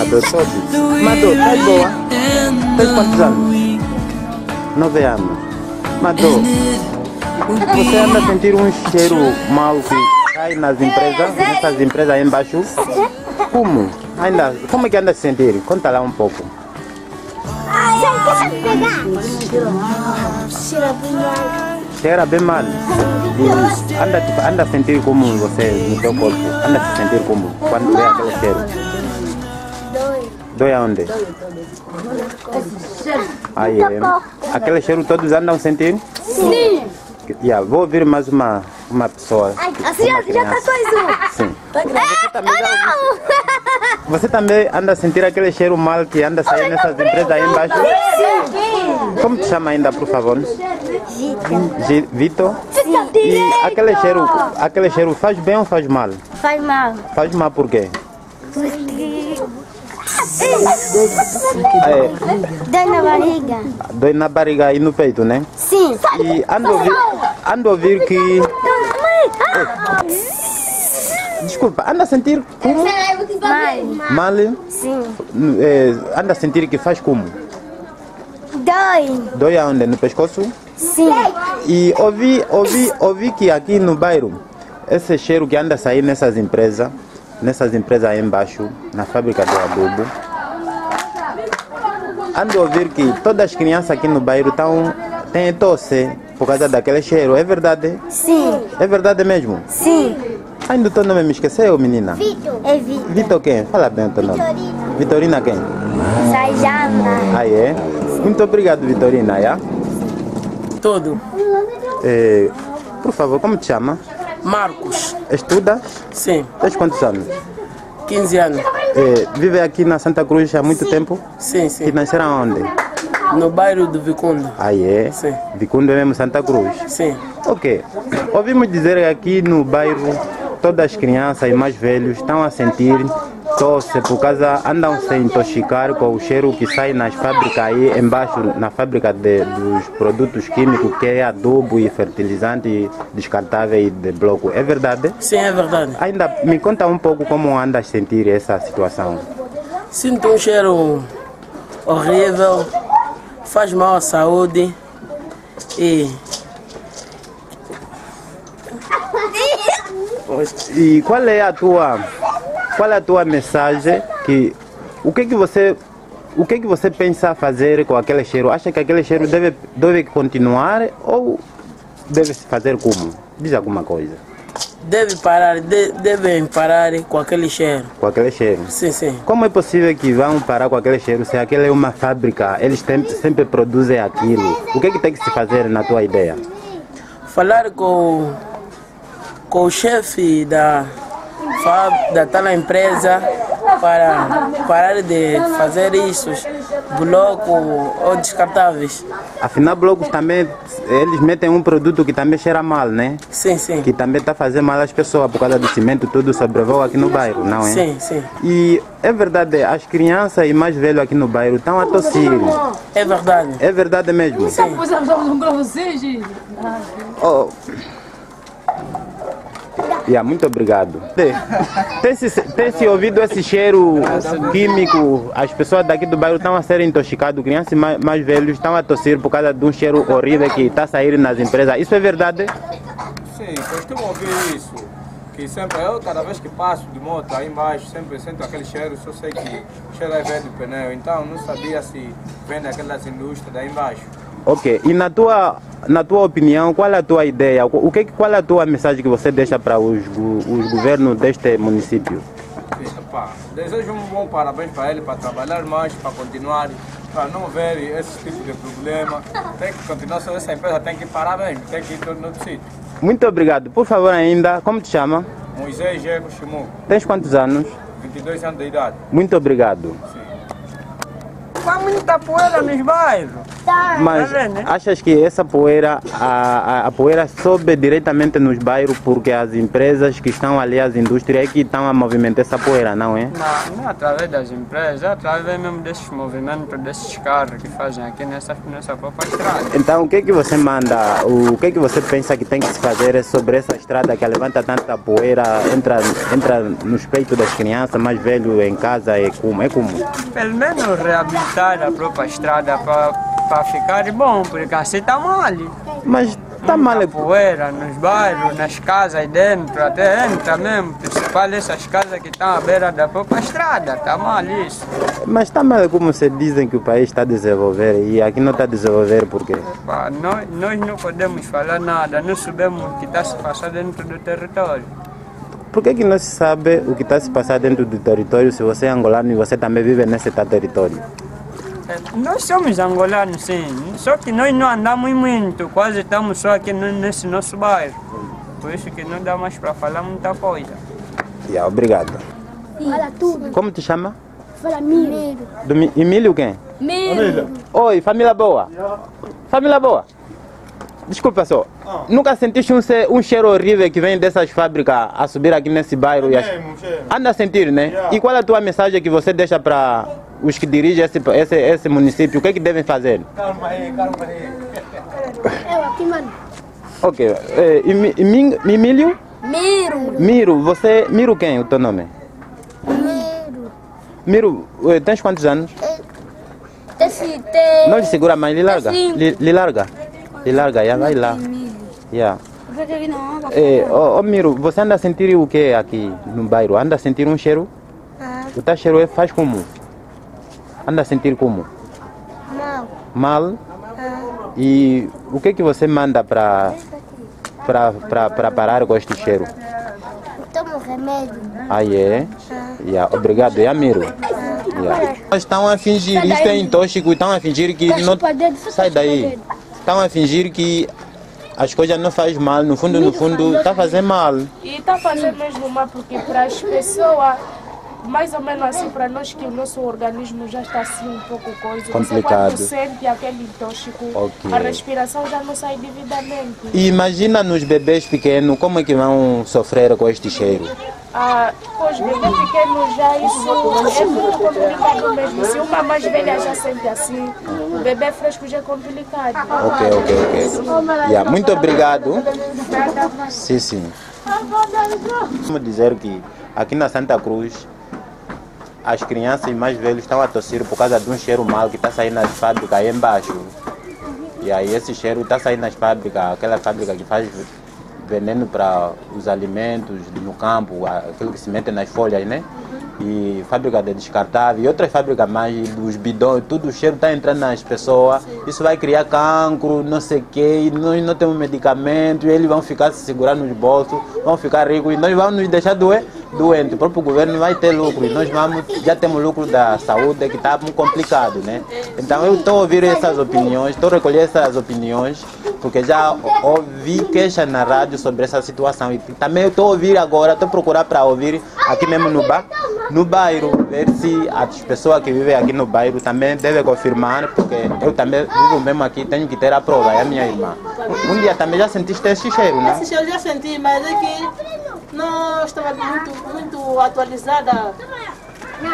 amador, todos. Amador, tá boa? Tem quantos anos? Nove anos. Amador, você anda a sentir um cheiro mal que cai nas empresas, nessas empresas aí embaixo? Como? Ainda, como é que anda a sentir? Conta lá um pouco. Cheira bem mal. E anda, tipo, anda a sentir como você no seu corpo. Anda a se sentir como quando vê aquele cheiro. Dói aonde? Aí, é. aquele cheiro todos andam a sentir? Sim. Yeah, vou ouvir mais uma, uma pessoa. A senhora já tá com isso? Sim. É, não! Você também anda a sentir aquele cheiro mal que anda a sair nessas empresas aí embaixo? Sim. Como te chama ainda, por favor? Vitor? Sim. E aquele cheiro, aquele cheiro faz bem ou faz mal? Faz mal. Faz mal por quê? É, Dói na barriga. dói na barriga e no peito, né? Sim. E ando a ouvir, ando a ouvir que... Desculpa, anda a sentir como? Mal. Mal? Sim. É, anda a sentir que faz como? Dói. Dói aonde? No pescoço? Sim. E ouvi, ouvi, ouvi que aqui no bairro, esse cheiro que anda a sair nessas empresas, nessas empresas aí embaixo, na fábrica do adubo, ando a ouvir que todas as crianças aqui no bairro estão, têm tosse por causa daquele cheiro. É verdade? Sim. É verdade mesmo? Sim. Ainda o teu nome me esqueceu, menina? É vida. Vitor quem? Fala bem o teu nome. Vitorina. Vitorina quem? Sajana. Aí é? Muito obrigado, Vitorina. Já? Todo. É, por favor, como te chama? Marcos, Estudas? sim, Tens quantos anos? 15 anos. É, vive aqui na Santa Cruz há muito tempo? Sim, E sim. nasceram onde? No bairro do Vicundo. Aí é? Sim. Vicundo é mesmo Santa Cruz. Sim. Ok. Ouvimos dizer que aqui no bairro todas as crianças e mais velhos estão a sentir tosse por causa andam se intoxicar com o cheiro que sai nas fábricas aí embaixo na fábrica de, dos produtos químicos que é adubo e fertilizante descartável de bloco. É verdade? Sim, é verdade. Ainda me conta um pouco como andas a sentir essa situação. Sinto um cheiro horrível, faz mal à saúde e E qual é a tua qual é a tua mensagem que o que que você o que que você pensa fazer com aquele cheiro? Acha que aquele cheiro deve deve continuar ou deve se fazer como? Diz alguma coisa deve parar, de, devem parar com aquele cheiro. com aquele cheiro. Sim, sim. Como é possível que vão parar com aquele cheiro se aquele é uma fábrica? Eles tem- sempre produzem aquilo. O que que tem que se fazer na tua ideia? Falar com, com o chefe da, fá- da tal empresa para parar de fazer isso, bloco ou descartáveis. Afinal, blocos também eles metem um produto que também cheira mal, né? Sim, sim. que também está fazendo mal às pessoas por causa do cimento tudo sobrevoa aqui no bairro, não é? Sim, sim. E é verdade, as crianças e mais velhos aqui no bairro estão a tossir. É verdade. É verdade mesmo. Sim. Um. Oh. Yeah, muito obrigado. Tem, se, ouvido esse cheiro químico? As pessoas daqui do bairro estão a ser intoxicadas, crianças mais, mais velhos estão a tossir por causa de um cheiro horrível que está sair nas empresas. Isso é verdade? Sim, costumo ouvir isso. Que sempre, eu cada vez que passo de moto aí embaixo, sempre sinto aquele cheiro, só sei que cheiro é verde pneu. Então não sabia se vem daquelas indústrias daí embaixo. Ok, e na tua, na tua opinião, qual é a tua ideia? O que, qual é a tua mensagem que você deixa para os, os governos deste município? Epá, desejo um bom parabéns para ele, para trabalhar mais, para continuar, para não ver esse tipo de problema. Tem que continuar, só essa empresa tem que parar bem, tem que ir todo no outro sítio. Muito obrigado. Por favor, ainda, como te chama? Moisés Diego Chimu, Tens quantos anos? 22 anos de idade. Muito obrigado. Faz muita poeira nos bairros. Mas Tá né? achas que essa poeira, a, a, a poeira sobe diretamente nos bairros porque as empresas que estão ali, as indústrias, é que estão a movimentar essa poeira, não é? Não, não é através das empresas, é através mesmo desses movimentos, desses carros que fazem aqui nessa, nessa própria estrada. Então, o que é que você manda, o que é que você pensa que tem que se fazer sobre essa estrada que levanta tanta poeira, entra, entra nos peitos das crianças, mais velhos em casa, é como? É como? Pelo menos reabilitar a própria estrada para ficar bom, porque assim está mal. Mas tá mal, Muita poeira nos bairros, nas casas dentro, até entra mesmo, principal essas casas que estão à beira da própria estrada, está mal isso. mas tá mal como você dizem que o país está a desenvolver e aqui não está a desenvolver porque Pá, nós, nós não podemos falar nada, não sabemos o que está se passando dentro do território. Por que, que não se sabe o que está se passando dentro do território se você é angolano e você também vive nesse território? É, Nós somos angolanos, sim, só que nós não andamos muito, quase estamos só aqui no- nesse nosso bairro. Por isso que não dá mais para falar muita coisa. Yeah, obrigado. Fala tudo. Como te chama? Fala Miro. Do Mi- Emílio quem? Miro. Oi, família boa. Família boa. Desculpa só. Nunca sentiste um, um cheiro horrível que vem dessas fábricas a subir aqui nesse bairro? e as- Anda a sentir, né? E qual é a tua mensagem que você deixa para os que dirigem esse, esse, esse município? O que, é que devem fazer? Eu aqui, mano. Ok. Emi- Emi- Emílio? Miro. Miro, você. Miro quem? O teu nome? Miro. Miro, eh, tens quantos anos? Não lhe segura mais, lhe larga. Sim. Lhe, lhe larga. Lhe larga, já vai lá. Yeah. Eh, oh, oh, Miro, você anda a sentir o que aqui no bairro? Anda a sentir um cheiro? O teu cheiro é- faz como? Anda a sentir como? Mal. Mal? E o que que você manda para para parar com este cheiro? Toma um remédio. Aí é? Yeah, obrigado, é Miro. Yeah. Estão a fingir, isto é intóxico, estão a fingir que não. Sai daí. Estão a fingir que as coisas não fazem mal, no fundo, no fundo, está a fazer mal. E está fazendo mesmo mal porque para as pessoas, mais ou menos assim, para nós que o nosso organismo já está assim um pouco coisa. Você Complicado. quando sente aquele tóxico, Ok. a respiração já não sai devidamente. E imagina nos bebês pequenos como é que vão sofrer com este cheiro. Ah, com os bebês pequenos já isso é muito complicado mesmo. Se uma mais velha já sente assim, o bebê fresco já é complicado. Ok, ok, ok. Yeah, muito obrigado. Sim, sim. Vamos dizer que aqui na Santa Cruz as crianças mais velhos estão a tossir por causa de um cheiro mal que está saindo nas fábricas aí embaixo. E aí esse cheiro está saindo nas fábricas, aquela fábrica que faz veneno para os alimentos no campo, aquilo que se mete nas folhas, né? E fábrica de descartável e outras fábricas mais, dos bidões, tudo o cheiro está entrando nas pessoas. Isso vai criar cancro, não sei o quê, e nós não temos medicamento, eles vão ficar se segurando nos bolsos, vão ficar ricos, e nós vamos nos deixar doer, doentes. O próprio governo vai ter lucro, nós vamos, já temos lucro da saúde que está muito complicado, né? Então eu estou ouvir essas opiniões, estou a recolher essas opiniões, porque já ouvi queixa na rádio sobre essa situação. E também estou ouvir agora, estou a procurar para ouvir aqui mesmo no bar, no bairro, ver se as pessoas que vivem aqui no bairro também devem confirmar, porque eu também vivo mesmo aqui, tenho que ter a prova, é a minha irmã. Um, dia também já sentiste esse cheiro, né? Esse cheiro já senti, mas é que não estava muito, muito atualizada,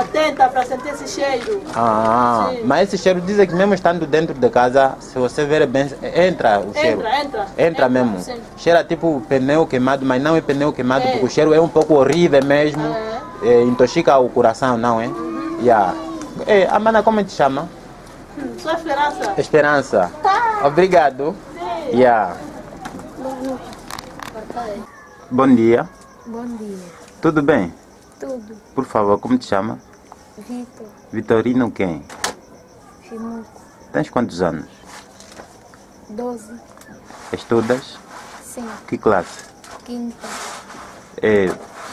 atenta para sentir esse cheiro. Ah, Sim. mas esse cheiro dizem que mesmo estando dentro de casa, se você ver bem, entra o cheiro. Entra, entra. Entra mesmo. sim. Cheira tipo pneu queimado, mas não é pneu queimado, É. porque o cheiro é um pouco horrível mesmo. É, intoxica o coração, não é? Yeah. É, Amanda, como te chama? Sua esperança. Esperança. Obrigado. Yeah. Bom dia. Bom dia. Tudo bem? Tudo. Por favor, como te chama? Vitor. Vitorino quem? Chimuco. Tens quantos anos? 12. Estudas? Sim. Que classe? Quinta. É,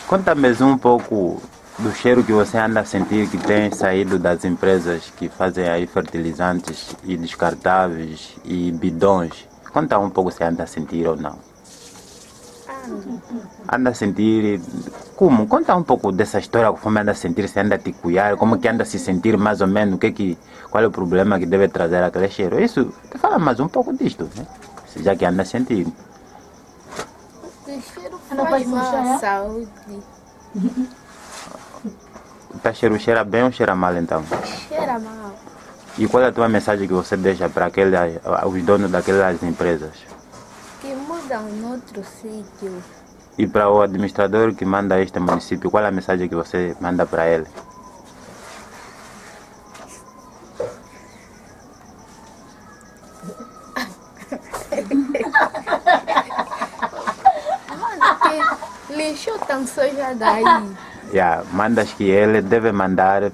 Conta-me um pouco do cheiro que você anda a sentir que tem saído das empresas que fazem aí fertilizantes e descartáveis e bidões. Conta um pouco se anda a sentir ou não. Anda a sentir. Como? Conta um pouco dessa história, como anda a sentir, se anda a te cuidar, como que anda a se sentir mais ou menos, o que que, qual é o problema que deve trazer aquele cheiro. Isso, te fala mais um pouco disto, né? Já que anda a sentir. O cheiro Não faz mal à é? saúde. Tá cheiro, cheira bem ou cheira mal então? Cheira mal. E qual é a tua mensagem que você deixa para aqueles, os donos daquelas empresas? Que mudam em outro sítio. E para o administrador que manda este município, qual é a mensagem que você manda para ele? Mano, que lixo tão suja daí. Yeah, mandas que ele deve mandar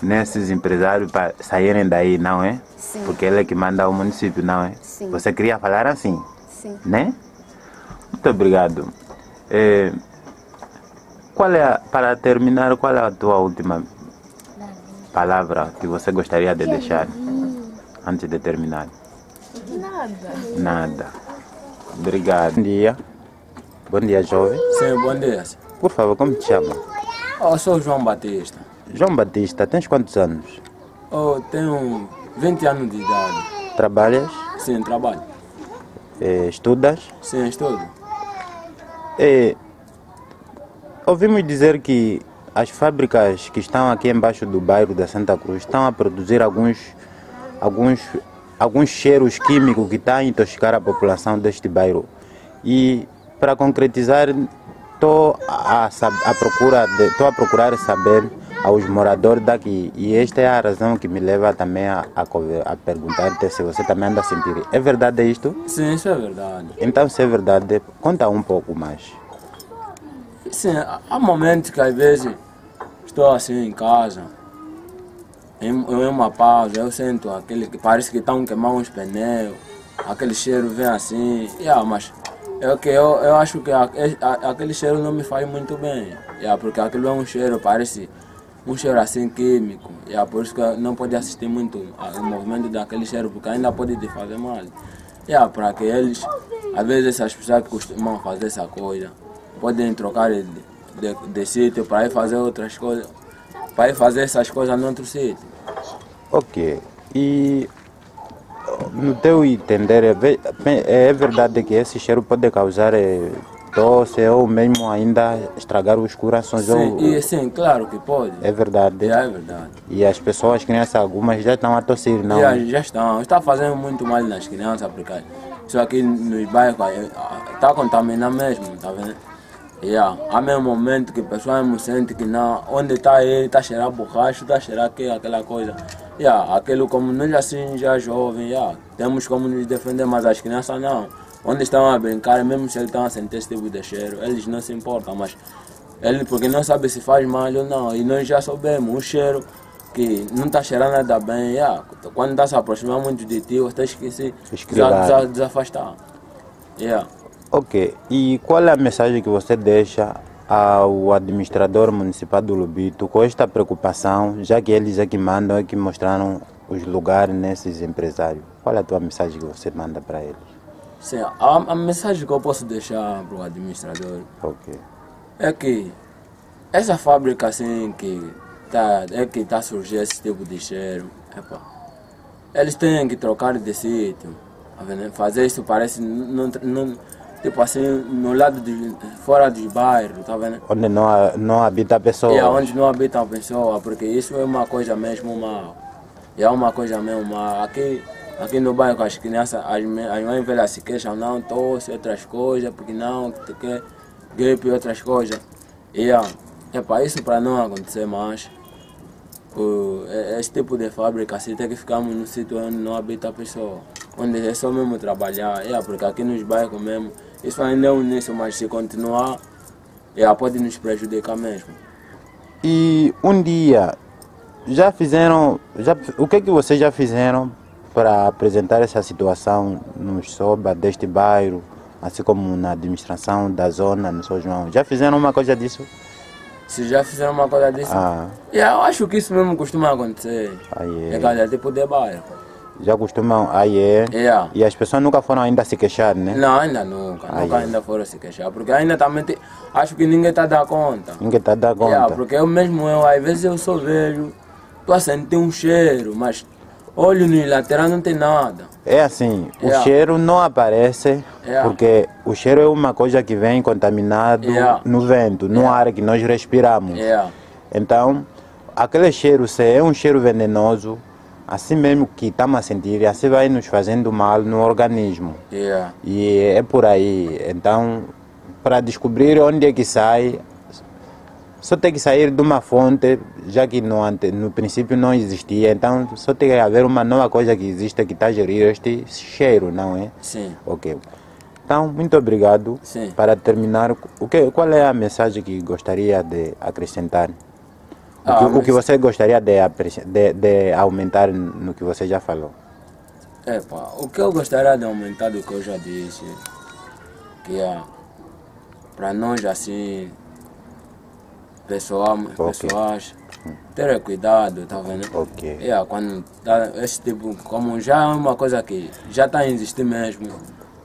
nesses empresários para saírem daí, não é? Sim. Porque ele é que manda o município, não é? Sim. Você queria falar assim, Sim. né? Muito obrigado. Eh, qual é, a- para terminar, qual é a tua última palavra que você gostaria de deixar antes de terminar? Nada. Nada. Obrigado. Bom dia. Bom dia, jovem. Sim, bom dia. Por favor, como te chama? Eu sou o João Batista. João Batista, tens quantos anos? Eu tenho 20 anos de idade. Trabalhas? Sim, trabalho. Eh, estudas? Sim, estudo. Eh, ouvimos dizer que as fábricas que estão aqui embaixo do bairro da Santa Cruz estão a produzir alguns, alguns, alguns cheiros químicos que estão a intoxicar a população deste bairro. E para concretizar, estou a, a, procura de- a procurar saber aos moradores daqui. E esta é a razão que me leva também a, a, a perguntar-te se você também anda a sentir. É verdade isto? Sim, isso é verdade. Então, se é verdade, conta um pouco mais. Sim, há- há momentos que às vezes estou assim em casa, em, em uma pausa, eu sinto aquele que parece que estão queimando uns pneus, aquele cheiro vem assim, yeah, mas é que eu, eu acho que a- a- aquele cheiro não me faz muito bem, yeah, porque aquilo é um cheiro, parece um cheiro assim químico, yeah, por isso que não pode assistir muito ao movimento daquele cheiro, porque ainda pode te fazer mal. Yeah, para que eles, às vezes essas pessoas que costumam fazer essa coisa, podem trocar de, de, de sítio para ir fazer outras coisas, para ir fazer essas coisas em outro sítio. Ok. E no teu entender, é, ve- é verdade que esse cheiro pode causar tosse ou mesmo ainda estragar os corações? Sim, ou, e sim, claro que pode. É verdade. É verdade. E as pessoas, crianças, algumas já estão a tossir, não? Já, já estão, está fazendo muito mal nas crianças, porque isso aqui nos bairros está contaminando mesmo, tá vendo? Yeah. Há mesmo momento que pessoas me sentem que não, onde está ele, está a cheirar borracha, está a cheirar aqui, aquela coisa. Yeah. Aquilo como nós assim já jovens, yeah. temos como nos defender, mas as crianças não. Onde estão a brincar, mesmo se eles estão a sentir esse tipo de cheiro, eles não se importam, mas ele porque não sabe se faz mal ou não. E nós já soubemos, um cheiro que não está cheirando nada bem, yeah. quando está se aproximando muito de ti, você tem que se desa- desafastar. Yeah. Ok. E qual é a mensagem que você deixa ao administrador municipal do Lubito com esta preocupação, já que eles é que mandam, é que mostraram os lugares nesses empresários? Qual é a tua mensagem que você manda para eles? Sim, a, a mensagem que eu posso deixar para o administrador Ok. é que essa fábrica assim que tá, é que está surgindo esse tipo de cheiro, epa, eles têm que trocar de sítio, tá fazer isso parece não, não, tipo assim no lado de fora dos bairros, tá vendo? Onde não, não habita pessoas. E aonde não habita a pessoa, porque isso é uma coisa mesmo mal. É uma coisa mesmo mal. Aqui, aqui no bairro as crianças, as, as mães velhas se queixam, não, tosse, outras coisas, porque não, que quer gripe e outras coisas. E é, é para isso para não acontecer mais. O, é- esse tipo de fábrica assim, tem que ficarmos num sítio onde não habita a pessoa. Onde é só mesmo trabalhar. É, porque aqui nos bairros mesmo, isso ainda é um início, mas se continuar, é, pode nos prejudicar mesmo. E um dia, já fizeram, já, o que é que vocês já fizeram para apresentar essa situação nos SOBA deste bairro, assim como na administração da zona, no São João? Já fizeram uma coisa disso? Se já fizeram uma coisa disso, Ah, e eu acho que isso mesmo costuma acontecer. aí É é. cada tipo de bairro. Já costumam, aí é. Yeah. E as pessoas nunca foram ainda se queixar, né? Não, ainda nunca. Ai, nunca ai. ainda foram se queixar. Porque ainda também tem, acho que ninguém está dar conta. Ninguém está a dar conta. Yeah, porque eu mesmo, eu, às vezes eu só vejo, tô a sentir um cheiro, mas olho no lateral não tem nada. É assim, o Yeah. cheiro não aparece Yeah. porque o cheiro é uma coisa que vem contaminado Yeah. no vento, no ar que nós respiramos. Então, aquele cheiro, se é um cheiro venenoso, assim mesmo que estamos a sentir, assim vai nos fazendo mal no organismo. E é por aí. Então, para descobrir onde é que sai, só tem que sair de uma fonte, já que no, ante- no princípio não existia. Então, só tem que haver uma nova coisa que existe que está a gerir este cheiro, não é? Sim. Ok. Então, muito obrigado. Sim. Para terminar, o que, qual é a mensagem que gostaria de acrescentar? O, Ah, que, o mas- que você gostaria de, de, de aumentar no que você já falou? Epa, o que eu gostaria de aumentar do que eu já disse, que é para nós assim, pessoal, Ok. pessoas, ter cuidado, tá vendo? Ok. Yeah, quando tá esse tipo, como já é uma coisa que já está a existir mesmo,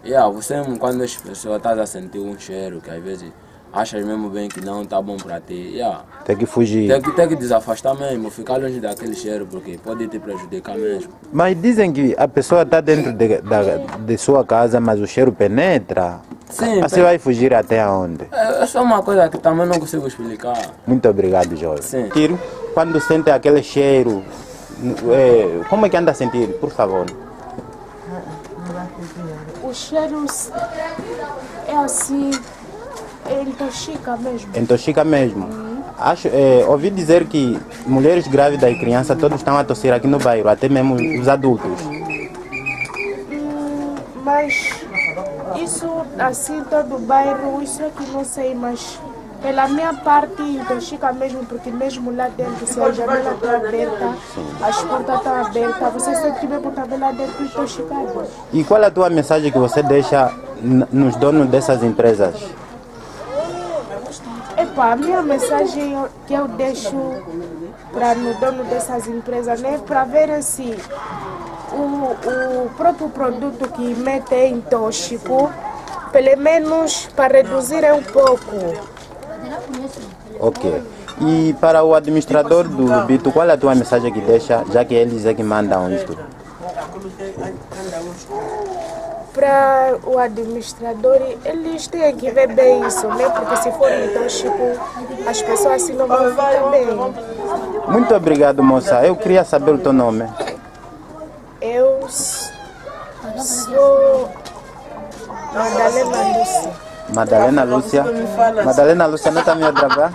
yeah, você quando as pessoas estão a sentir um cheiro que às vezes achas mesmo bem que não tá bom para ti, yeah, Tem que fugir. tem que, tem que desafastar mesmo, ficar longe daquele cheiro porque pode te prejudicar mesmo. Mas dizem que a pessoa está dentro de, da, de sua casa, mas o cheiro penetra. Sim, Você pe- vai fugir até onde? É, é só uma coisa que também não consigo explicar. Muito obrigado, Jorge. Sim. Tiro, quando sente aquele cheiro, é, como é que anda a sentir? Por favor. O cheiro é assim, é intoxica mesmo. Intoxica mesmo. Acho, é, ouvi dizer que mulheres grávidas e crianças todos estão a tossir aqui no bairro, até mesmo os adultos. Hum, mas isso assim todo o bairro, isso é que não sei, mas pela minha parte intoxica mesmo, porque mesmo lá dentro, se a janela está aberta, as portas estão abertas, você sente mesmo também lá dentro intoxicado. E qual é a tua mensagem que você deixa nos donos dessas empresas? Epa, a minha mensagem que eu deixo para no dono dessas empresas né, para ver se o, o próprio produto que mete em tóxico, pelo menos para reduzir um pouco. Ok. E para o administrador do Bito, qual é a tua mensagem que deixa, já que eles é que mandam isto? Para o administrador, eles têm que ver bem isso, né? Porque se for em tóxico, as pessoas assim não vão ficar bem. Muito obrigado, moça. Eu queria saber o teu nome. Eu sou Madalena Lúcia. Madalena Lúcia. Madalena Lúcia, não está me a gravar?